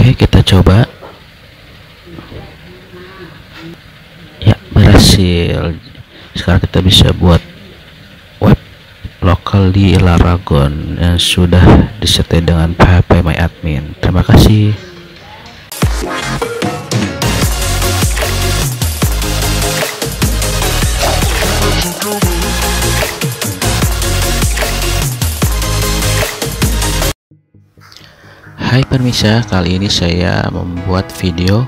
Oke, kita coba. Ya, berhasil. Sekarang kita bisa buat web lokal di Laragon yang sudah disertai dengan PHP MyAdmin. Terima kasih. Hai permisa, kali ini saya membuat video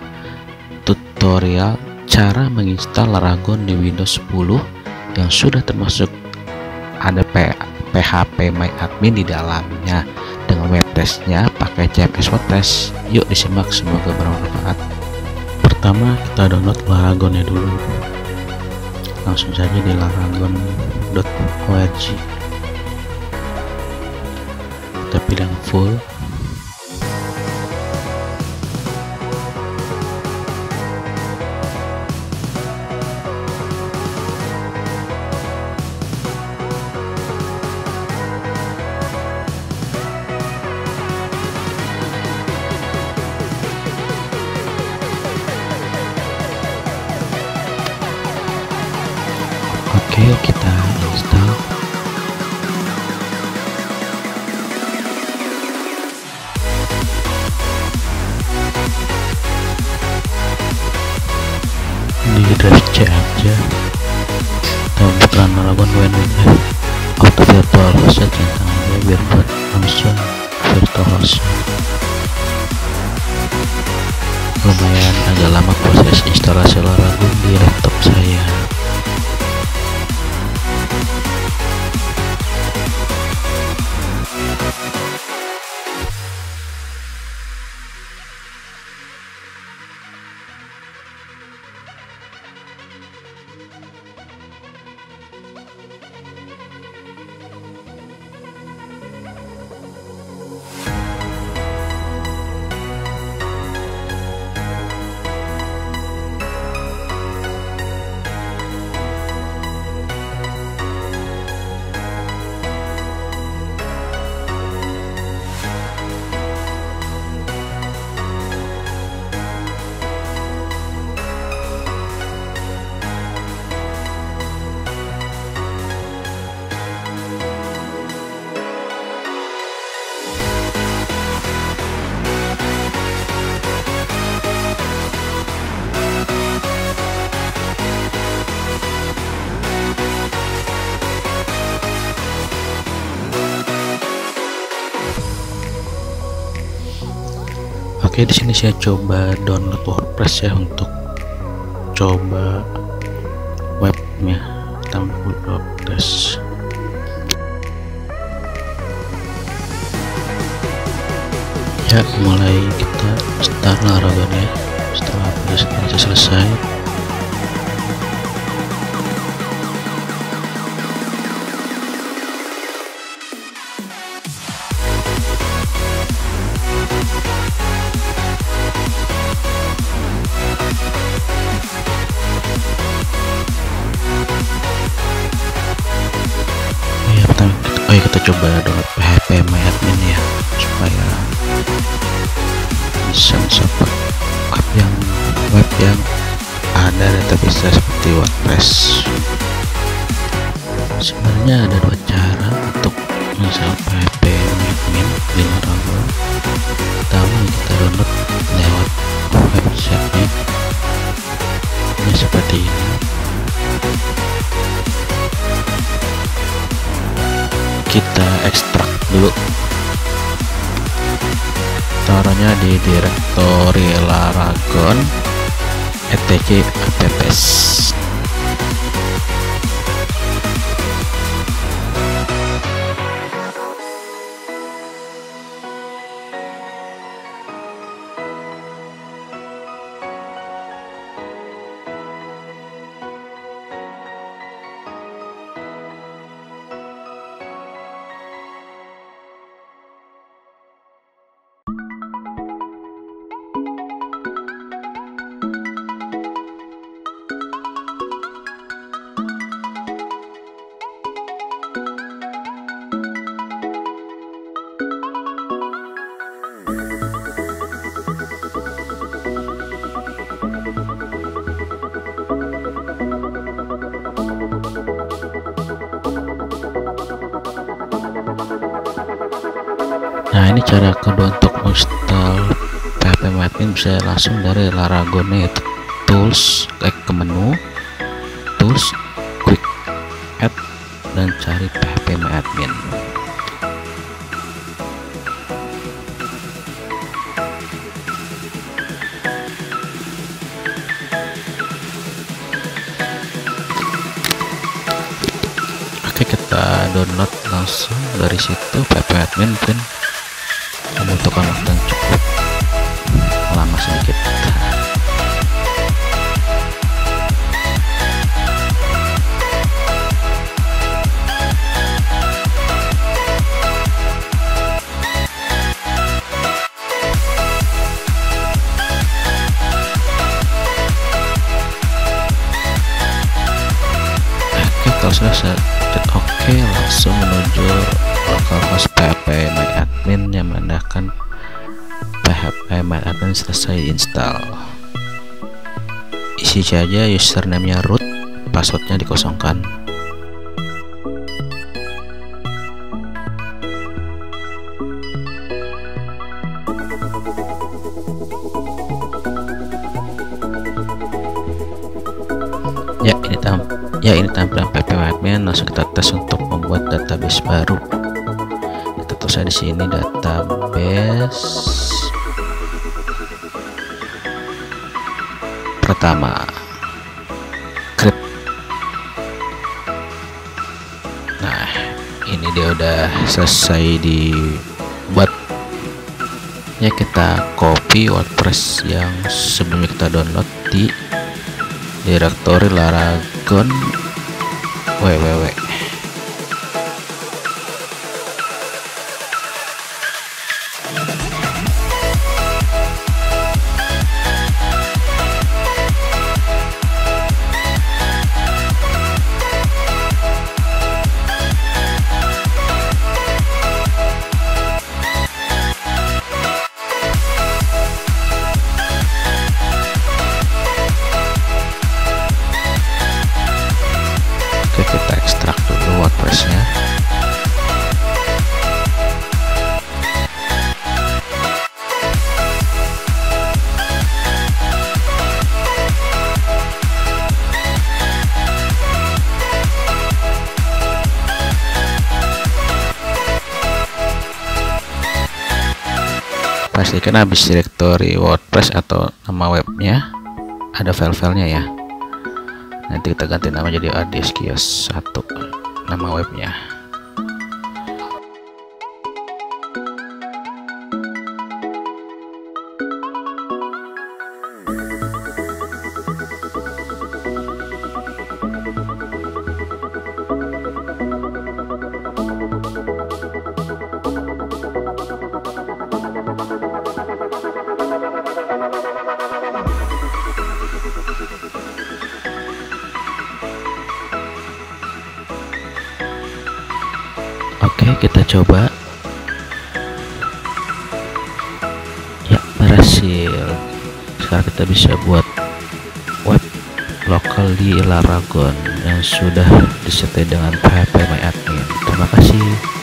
tutorial cara menginstal Laragon di Windows 10 yang sudah termasuk ada PHP MyAdmin di dalamnya dengan web testnya pakai CMS WordPress. Yuk disimak, semoga bermanfaat. Pertama kita download Laragonnya dulu. Langsung saja di laragon.org. Kita pilih full Oke, kita install. Di drive C aja. Kita bukan melakukan WNWN auto virtual host centang biar buat langsung virtual host lumayan agak lama proses instalasi Laragon di laptop saya Oke, di sini saya coba download WordPress ya untuk coba webnya. Buka WordPress. Ya, mulai kita start Laragon ya. Setelah aplikasi selesai, kita, oh ya kita coba download PHP MyAdmin ya supaya bisa mensupport web yang web yang ada database seperti WordPress. Sebenarnya ada dua cara untuk install PHP MyAdmin di Laravel pertama kita download lewat websitenya. Ini seperti ini kita ekstrak dulu. Taruhnya di direktori laragon etc apps nah ini cara kedua untuk install PHP admin bisa langsung dari Laragon itu tools klik ke menu tools quick add dan cari PHP admin oke kita download langsung dari situ PHP admin mungkin membutuhkan waktu yang cukup. Lama sedikit sudah saya cek oke langsung menuju localhost php my admin yang menandakan php my admin selesai install. Isi saja username nya root passwordnya dikosongkan ya ini tampilan pp langsung kita tes untuk membuat database baru. Kita tulis di sini database pertama. Crypt nah ini dia udah selesai dibuat. Ya kita copy wordpress yang sebelumnya kita download di direktori laragon. Www ekstrak dulu wordpressnya. Pastikan habis directory wordpress atau nama webnya ada file-filenya ya nanti kita ganti nama jadi adis 1 nama webnya kita coba. Ya, berhasil. Sekarang kita bisa buat web lokal di Laragon yang sudah disertai dengan PHP My Admin. Terima kasih.